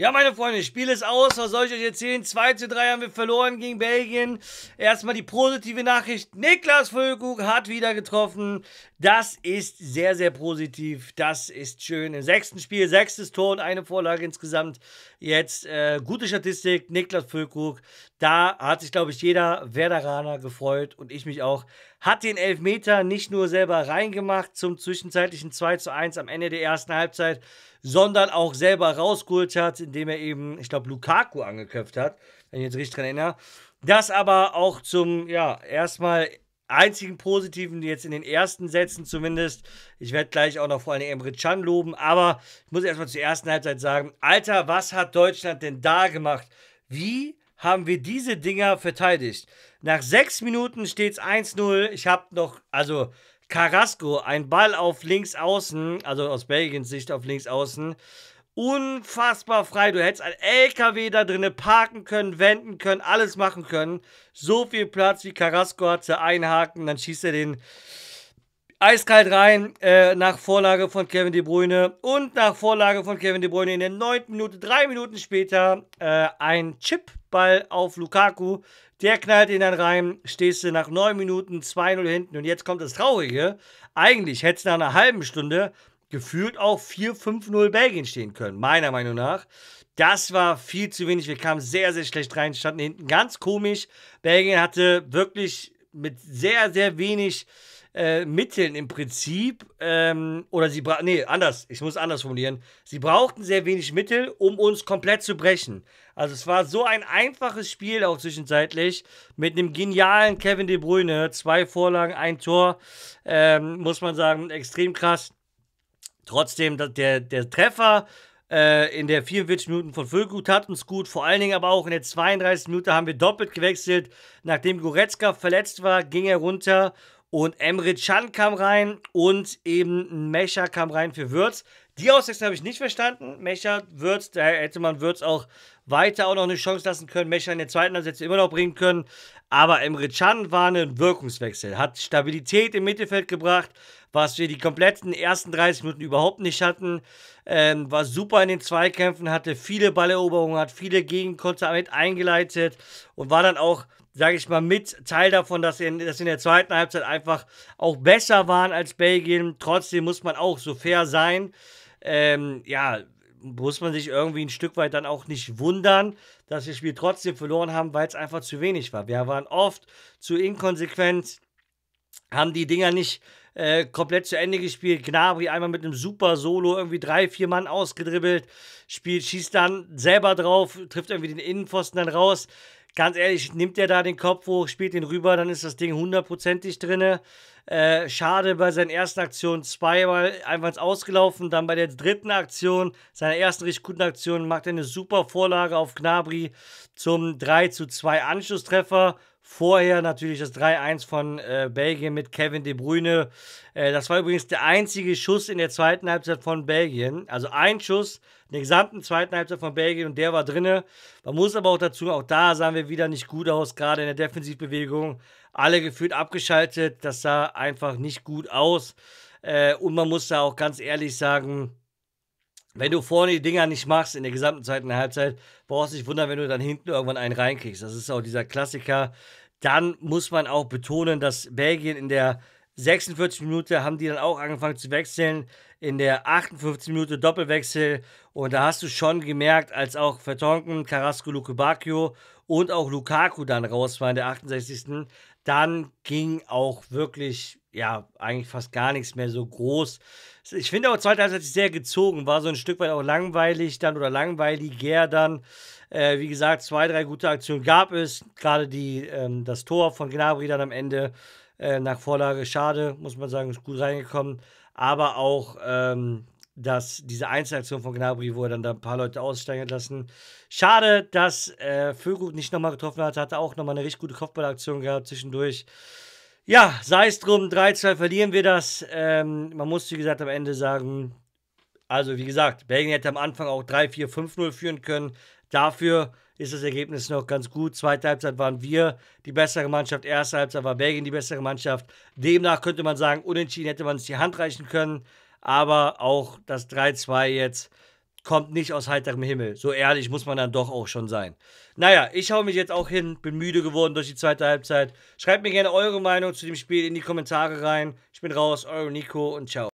Ja, meine Freunde, Spiel ist aus. Was soll ich euch erzählen? 2 zu 3 haben wir verloren gegen Belgien. Erstmal die positive Nachricht. Niklas Völkug hat wieder getroffen. Das ist sehr, sehr positiv. Das ist schön. Im sechsten Spiel, sechstes Tor und eine Vorlage insgesamt. Jetzt äh, gute Statistik. Niklas Völkug. Da hat sich, glaube ich, jeder Werderaner gefreut und ich mich auch. Hat den Elfmeter nicht nur selber reingemacht zum zwischenzeitlichen 2 zu 1 am Ende der ersten Halbzeit, sondern auch selber rausgeholt hat, indem er eben, ich glaube, Lukaku angeköpft hat, wenn ich jetzt richtig dran erinnere. Das aber auch zum, ja, erstmal einzigen Positiven, jetzt in den ersten Sätzen zumindest. Ich werde gleich auch noch vor allem Emre Can loben, aber ich muss erstmal zur ersten Halbzeit sagen: Alter, was hat Deutschland denn da gemacht? Wie haben wir diese Dinger verteidigt? Nach sechs Minuten steht es 1-0. Ich habe noch, also Carrasco, ein Ball auf links außen, also aus Belgiens Sicht auf links außen. Unfassbar frei. Du hättest ein LKW da drinnen parken können, wenden können, alles machen können. So viel Platz wie Carrasco hatte, einhaken, dann schießt er den eiskalt rein äh, nach Vorlage von Kevin De Bruyne und nach Vorlage von Kevin De Bruyne in der neunten Minute, drei Minuten später, äh, ein Chipball auf Lukaku. Der knallt ihn dann rein, stehst du nach 9 Minuten 2-0 hinten. Und jetzt kommt das Traurige. Eigentlich hätte es nach einer halben Stunde gefühlt auch 4-5-0 Belgien stehen können, meiner Meinung nach. Das war viel zu wenig. Wir kamen sehr, sehr schlecht rein, standen hinten ganz komisch. Belgien hatte wirklich mit sehr, sehr wenig äh, Mitteln im Prinzip, ähm, oder sie brauchten, nee, anders, ich muss anders formulieren. Sie brauchten sehr wenig Mittel, um uns komplett zu brechen. Also es war so ein einfaches Spiel auch zwischenzeitlich mit einem genialen Kevin De Bruyne, zwei Vorlagen, ein Tor, ähm, muss man sagen, extrem krass. Trotzdem, der, der Treffer äh, in der 44 Minuten von Füllgut tat uns gut. Vor allen Dingen aber auch in der 32 Minute haben wir doppelt gewechselt. Nachdem Goretzka verletzt war, ging er runter und Emre Can kam rein und eben Mecha kam rein für Würz. Die Auswechslung habe ich nicht verstanden. Mecha, Würz, da hätte man Würz auch weiter auch noch eine Chance lassen können. Mecha in der zweiten Ansätze immer noch bringen können. Aber Emre Can war ein Wirkungswechsel. Hat Stabilität im Mittelfeld gebracht, was wir die kompletten ersten 30 Minuten überhaupt nicht hatten. Ähm, war super in den Zweikämpfen, hatte viele Balleroberungen, hat viele Gegenkonter mit eingeleitet und war dann auch sage ich mal, mit Teil davon, dass sie, in, dass sie in der zweiten Halbzeit einfach auch besser waren als Belgien. Trotzdem muss man auch so fair sein. Ähm, ja, muss man sich irgendwie ein Stück weit dann auch nicht wundern, dass wir das Spiel trotzdem verloren haben, weil es einfach zu wenig war. Wir waren oft zu inkonsequent, haben die Dinger nicht äh, komplett zu Ende gespielt. Gnabry einmal mit einem super Solo irgendwie drei, vier Mann ausgedribbelt, spielt, schießt dann selber drauf, trifft irgendwie den Innenpfosten dann raus ganz ehrlich, nimmt er da den Kopf hoch, spielt ihn rüber, dann ist das Ding hundertprozentig drin. Äh, schade bei seinen ersten Aktionen zweimal einfach ausgelaufen. Dann bei der dritten Aktion, seiner ersten richtig guten Aktion, macht er eine super Vorlage auf Gnabry zum 3 zu 2 Anschlusstreffer. Vorher natürlich das 3-1 von äh, Belgien mit Kevin De Bruyne. Äh, das war übrigens der einzige Schuss in der zweiten Halbzeit von Belgien. Also ein Schuss in der gesamten zweiten Halbzeit von Belgien und der war drinne. Man muss aber auch dazu, auch da sahen wir wieder nicht gut aus, gerade in der Defensivbewegung. Alle gefühlt abgeschaltet. Das sah einfach nicht gut aus. Äh, und man muss da auch ganz ehrlich sagen, wenn du vorne die Dinger nicht machst in der gesamten zweiten Halbzeit, brauchst du dich wundern, wenn du dann hinten irgendwann einen reinkriegst. Das ist auch dieser Klassiker. Dann muss man auch betonen, dass Belgien in der 46 Minute haben die dann auch angefangen zu wechseln. In der 58 Minute Doppelwechsel. Und da hast du schon gemerkt, als auch Vertonken, Carrasco, Luke Bacchio und auch Lukaku dann raus war in der 68. Dann ging auch wirklich, ja, eigentlich fast gar nichts mehr so groß. Ich finde auch, zweite Halbzeit sehr gezogen, war so ein Stück weit auch langweilig dann oder langweiliger dann. Äh, wie gesagt, zwei, drei gute Aktionen gab es. Gerade die, ähm, das Tor von Gnabry dann am Ende äh, nach Vorlage, schade, muss man sagen, ist gut reingekommen. Aber auch ähm, dass diese Einzelaktion von Gnabry, wo er dann da ein paar Leute aussteigen lassen. Schade, dass äh, Füllkrug nicht nochmal getroffen hat. Hatte auch nochmal eine richtig gute Kopfballaktion gehabt zwischendurch. Ja, sei es drum, 3-2 verlieren wir das. Ähm, man muss, wie gesagt, am Ende sagen, also wie gesagt, Belgien hätte am Anfang auch 3-4-5-0 führen können. Dafür ist das Ergebnis noch ganz gut. Zweite Halbzeit waren wir die bessere Mannschaft, erste Halbzeit war Belgien die bessere Mannschaft. Demnach könnte man sagen, unentschieden hätte man uns die Hand reichen können. Aber auch das 3-2 jetzt kommt nicht aus heiterem Himmel. So ehrlich muss man dann doch auch schon sein. Naja, ich hau mich jetzt auch hin, bin müde geworden durch die zweite Halbzeit. Schreibt mir gerne eure Meinung zu dem Spiel in die Kommentare rein. Ich bin raus, eure Nico und ciao.